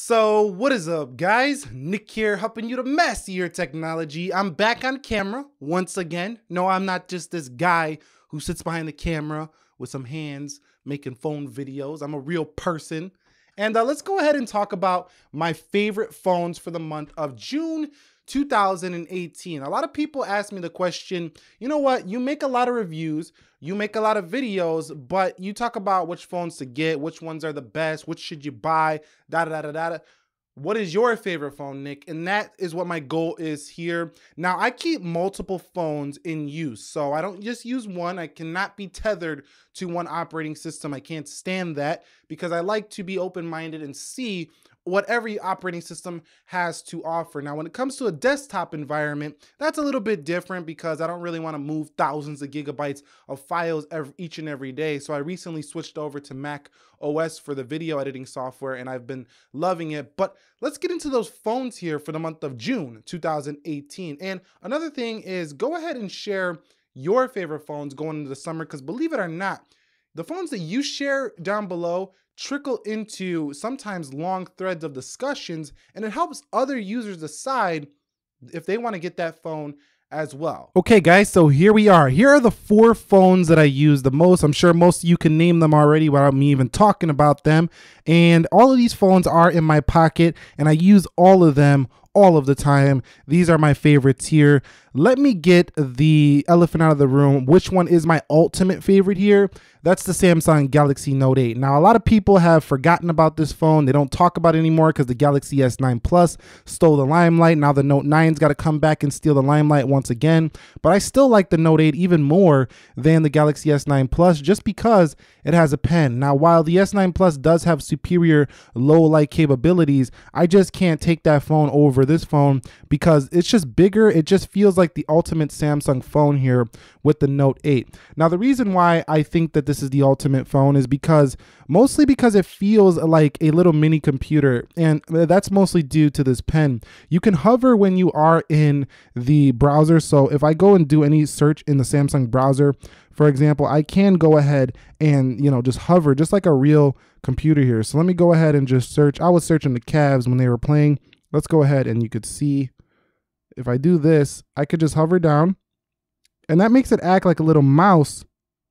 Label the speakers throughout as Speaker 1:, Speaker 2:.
Speaker 1: So, what is up, guys? Nick here, helping you to master your technology. I'm back on camera once again. No, I'm not just this guy who sits behind the camera with some hands making phone videos. I'm a real person. And uh, let's go ahead and talk about my favorite phones for the month of June 2018. A lot of people ask me the question, you know what? You make a lot of reviews, you make a lot of videos, but you talk about which phones to get, which ones are the best, which should you buy, da da da da da. What is your favorite phone, Nick? And that is what my goal is here. Now, I keep multiple phones in use, so I don't just use one. I cannot be tethered to one operating system. I can't stand that because I like to be open minded and see what every operating system has to offer. Now, when it comes to a desktop environment, that's a little bit different because I don't really want to move thousands of gigabytes of files every, each and every day. So I recently switched over to Mac OS for the video editing software and I've been loving it. But let's get into those phones here for the month of June 2018. And another thing is go ahead and share your favorite phones going into the summer because believe it or not, the phones that you share down below trickle into sometimes long threads of discussions, and it helps other users decide if they want to get that phone as well. Okay, guys, so here we are. Here are the four phones that I use the most. I'm sure most of you can name them already without me even talking about them. And all of these phones are in my pocket, and I use all of them all of the time. These are my favorites here. Let me get the elephant out of the room. Which one is my ultimate favorite here? That's the Samsung Galaxy Note 8. Now, a lot of people have forgotten about this phone. They don't talk about it anymore because the Galaxy S9 Plus stole the limelight. Now the Note 9's got to come back and steal the limelight once again. But I still like the Note 8 even more than the Galaxy S9 Plus just because it has a pen. Now, while the S9 Plus does have superior low light capabilities, I just can't take that phone over this phone because it's just bigger. It just feels like the ultimate Samsung phone here with the Note 8. Now, the reason why I think that this is the ultimate phone is because mostly because it feels like a little mini computer, and that's mostly due to this pen. You can hover when you are in the browser. So if I go and do any search in the Samsung browser, for example, I can go ahead and, you know, just hover just like a real computer here. So let me go ahead and just search. I was searching the Cavs when they were playing. Let's go ahead and you could see if I do this, I could just hover down and that makes it act like a little mouse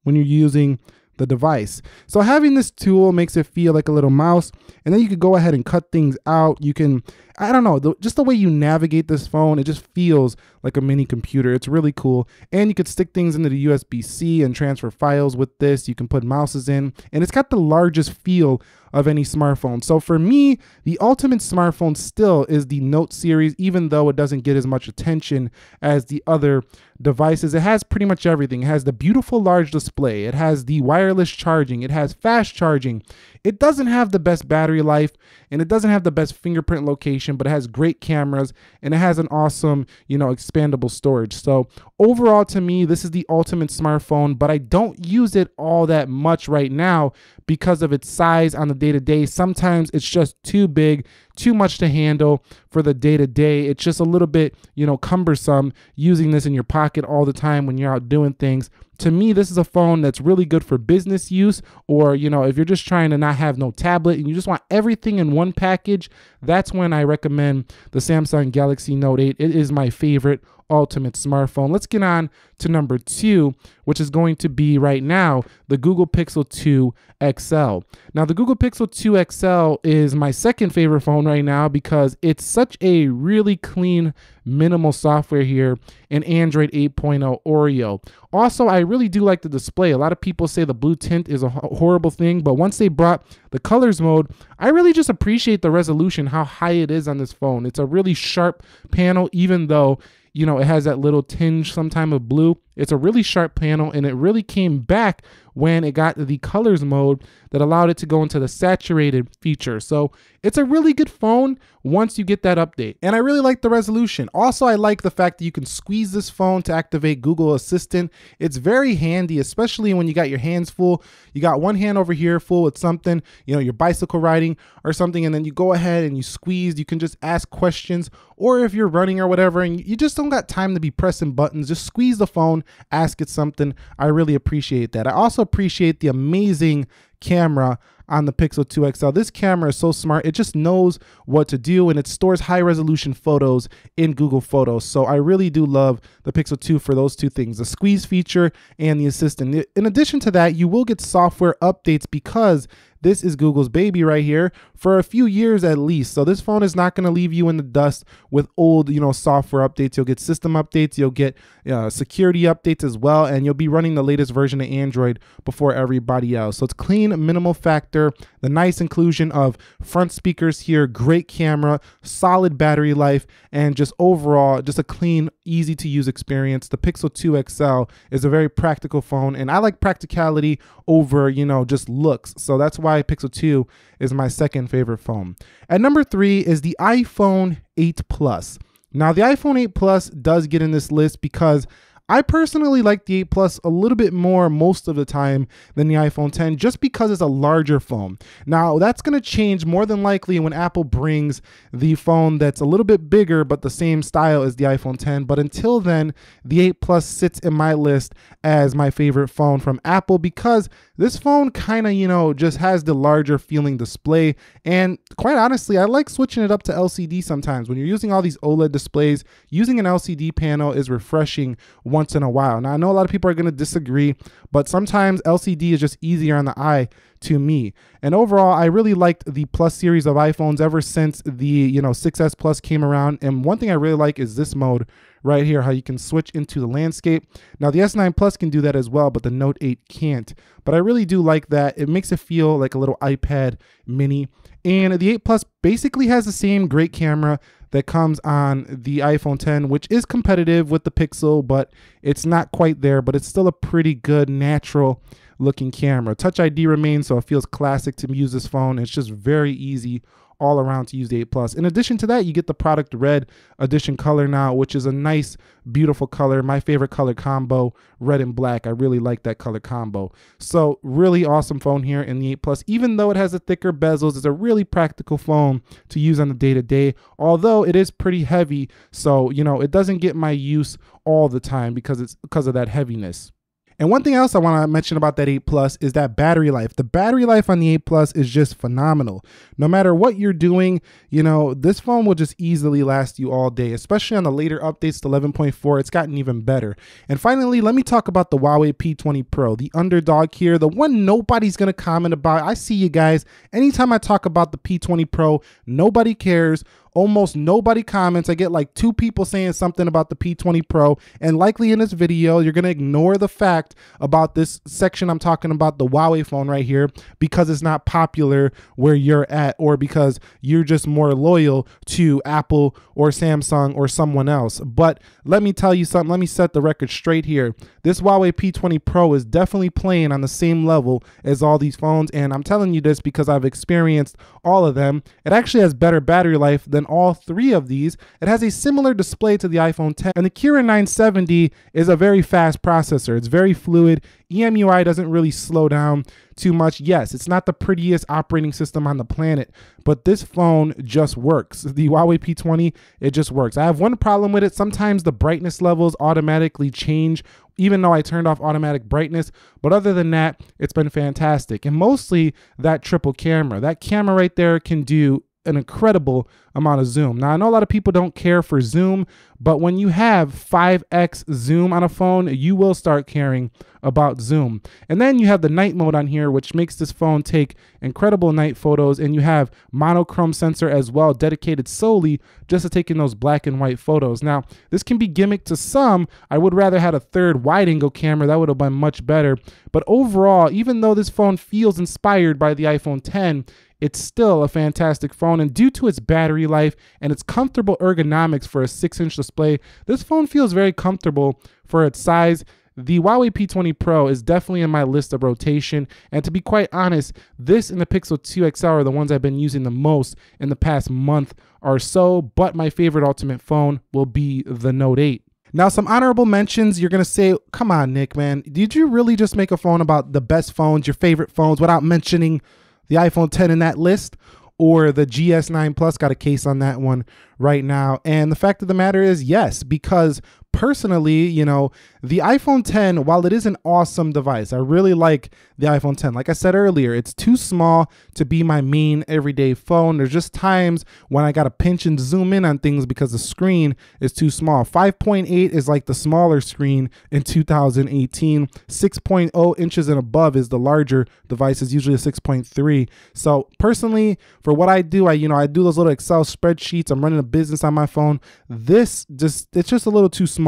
Speaker 1: when you're using the device. So having this tool makes it feel like a little mouse and then you could go ahead and cut things out. You can, I don't know, the, just the way you navigate this phone, it just feels like a mini computer. It's really cool. And you could stick things into the USB-C and transfer files with this. You can put mouses in and it's got the largest feel of any smartphone. So for me, the ultimate smartphone still is the Note series, even though it doesn't get as much attention as the other devices. It has pretty much everything. It has the beautiful large display. It has the wireless charging. It has fast charging. It doesn't have the best battery life and it doesn't have the best fingerprint location, but it has great cameras and it has an awesome, you know, expandable storage. So overall to me, this is the ultimate smartphone, but I don't use it all that much right now because of its size on the day to day. Sometimes it's just too big, too much to handle for the day to day. It's just a little bit, you know, cumbersome using this in your pocket all the time when you're out doing things to me this is a phone that's really good for business use or you know if you're just trying to not have no tablet and you just want everything in one package that's when i recommend the samsung galaxy note 8 it is my favorite ultimate smartphone. Let's get on to number two, which is going to be right now the Google Pixel 2 XL. Now, the Google Pixel 2 XL is my second favorite phone right now because it's such a really clean, minimal software here in Android 8.0 Oreo. Also, I really do like the display. A lot of people say the blue tint is a horrible thing, but once they brought the colors mode, I really just appreciate the resolution, how high it is on this phone. It's a really sharp panel, even though you know, it has that little tinge sometime of blue. It's a really sharp panel and it really came back when it got the colors mode that allowed it to go into the saturated feature. So it's a really good phone once you get that update. And I really like the resolution. Also, I like the fact that you can squeeze this phone to activate Google Assistant. It's very handy, especially when you got your hands full. You got one hand over here full with something, you know, your bicycle riding or something, and then you go ahead and you squeeze. You can just ask questions, or if you're running or whatever, and you just don't got time to be pressing buttons, just squeeze the phone ask it something. I really appreciate that. I also appreciate the amazing camera on the Pixel 2 XL. This camera is so smart. It just knows what to do and it stores high resolution photos in Google Photos. So I really do love the Pixel 2 for those two things, the squeeze feature and the assistant. In addition to that, you will get software updates because this is Google's baby right here for a few years at least. So this phone is not going to leave you in the dust with old, you know, software updates. You'll get system updates, you'll get uh, security updates as well, and you'll be running the latest version of Android before everybody else. So it's clean, minimal factor, the nice inclusion of front speakers here, great camera, solid battery life, and just overall, just a clean, easy to use experience. The Pixel 2 XL is a very practical phone, and I like practicality over, you know, just looks. So that's why Pixel 2 is my second favorite phone. At number three is the iPhone 8 Plus. Now, the iPhone 8 Plus does get in this list because I personally like the 8 Plus a little bit more most of the time than the iPhone 10 just because it's a larger phone. Now, that's going to change more than likely when Apple brings the phone that's a little bit bigger but the same style as the iPhone 10. But until then, the 8 Plus sits in my list as my favorite phone from Apple because this phone kind of, you know, just has the larger feeling display. And quite honestly, I like switching it up to LCD sometimes. When you're using all these OLED displays, using an LCD panel is refreshing once in a while. Now, I know a lot of people are going to disagree, but sometimes LCD is just easier on the eye to me. And overall, I really liked the Plus series of iPhones ever since the, you know, 6S Plus came around. And one thing I really like is this mode right here, how you can switch into the landscape. Now the S9 Plus can do that as well, but the Note 8 can't. But I really do like that. It makes it feel like a little iPad mini. And the 8 Plus basically has the same great camera that comes on the iPhone 10, which is competitive with the Pixel, but it's not quite there, but it's still a pretty good natural looking camera. Touch ID remains, so it feels classic to use this phone. It's just very easy all around to use the 8 Plus. In addition to that, you get the product red edition color now, which is a nice, beautiful color. My favorite color combo, red and black. I really like that color combo. So really awesome phone here in the 8 Plus. Even though it has a thicker bezels, it's a really practical phone to use on the day to day, although it is pretty heavy. So, you know, it doesn't get my use all the time because it's because of that heaviness. And one thing else I want to mention about that 8 Plus is that battery life. The battery life on the 8 Plus is just phenomenal. No matter what you're doing, you know, this phone will just easily last you all day, especially on the later updates to 11.4. It's gotten even better. And finally, let me talk about the Huawei P20 Pro, the underdog here, the one nobody's going to comment about. I see you guys. Anytime I talk about the P20 Pro, nobody cares almost nobody comments. I get like two people saying something about the P20 Pro, and likely in this video, you're gonna ignore the fact about this section I'm talking about, the Huawei phone right here, because it's not popular where you're at, or because you're just more loyal to Apple or Samsung or someone else. But let me tell you something, let me set the record straight here. This Huawei P20 Pro is definitely playing on the same level as all these phones, and I'm telling you this because I've experienced all of them. It actually has better battery life than all three of these. It has a similar display to the iPhone 10, and the Kirin 970 is a very fast processor. It's very fluid. EMUI doesn't really slow down too much. Yes, it's not the prettiest operating system on the planet, but this phone just works. The Huawei P20, it just works. I have one problem with it. Sometimes the brightness levels automatically change even though I turned off automatic brightness. But other than that, it's been fantastic. And mostly that triple camera. That camera right there can do an incredible amount of zoom. Now, I know a lot of people don't care for zoom, but when you have 5x zoom on a phone, you will start caring about zoom. And then you have the night mode on here, which makes this phone take incredible night photos. And you have monochrome sensor as well, dedicated solely just to taking those black and white photos. Now, this can be gimmick to some. I would rather had a third wide angle camera. That would have been much better. But overall, even though this phone feels inspired by the iPhone 10, it's still a fantastic phone. And due to its battery life and its comfortable ergonomics for a 6 inch display, this phone feels very comfortable for its size. The Huawei P20 Pro is definitely in my list of rotation. And to be quite honest, this and the Pixel 2 XL are the ones I've been using the most in the past month or so. But my favorite ultimate phone will be the Note 8. Now, some honorable mentions. You're going to say, come on, Nick, man. Did you really just make a phone about the best phones, your favorite phones, without mentioning the iPhone 10 in that list or the GS9 Plus got a case on that one right now. And the fact of the matter is, yes, because personally, you know, the iPhone 10, while it is an awesome device, I really like the iPhone 10. Like I said earlier, it's too small to be my main everyday phone. There's just times when I got to pinch and zoom in on things because the screen is too small. 5.8 is like the smaller screen in 2018. 6.0 inches and above is the larger device, is usually a 6.3. So personally, for what I do, I you know, I do those little Excel spreadsheets. I'm running a business on my phone. This just it's just a little too small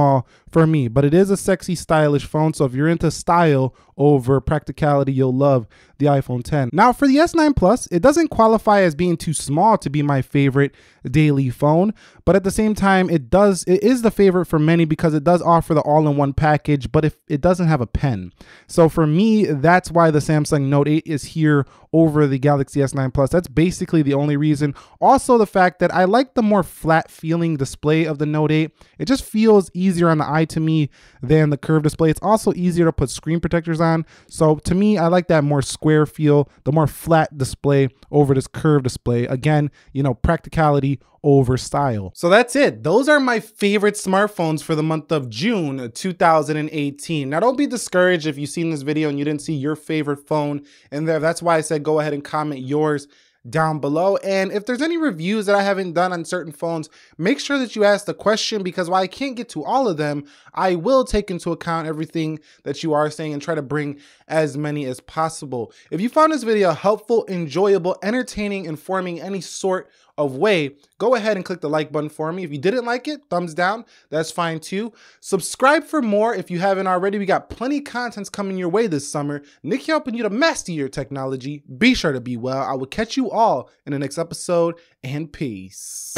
Speaker 1: for me, but it is a sexy, stylish phone. So if you're into style over practicality, you'll love the iPhone 10. Now for the S9 Plus, it doesn't qualify as being too small to be my favorite daily phone, but at the same time, it does it is the favorite for many because it does offer the all-in-one package, but if it doesn't have a pen. So for me, that's why the Samsung Note 8 is here over the Galaxy S9 Plus. That's basically the only reason. Also the fact that I like the more flat feeling display of the Note 8. It just feels easier on the eye to me than the curved display. It's also easier to put screen protectors on. So to me, I like that more square feel, the more flat display over this curved display. Again, you know, practicality over style. So that's it. Those are my favorite smartphones for the month of June 2018. Now don't be discouraged if you've seen this video and you didn't see your favorite phone in there. That's why I said go ahead and comment yours down below. And if there's any reviews that I haven't done on certain phones, make sure that you ask the question because while I can't get to all of them, I will take into account everything that you are saying and try to bring as many as possible. If you found this video helpful, enjoyable, entertaining, informing, any sort of way, go ahead and click the like button for me. If you didn't like it, thumbs down, that's fine too. Subscribe for more if you haven't already. We got plenty of contents coming your way this summer. Nick helping you to master your technology. Be sure to be well. I will catch you all in the next episode and peace.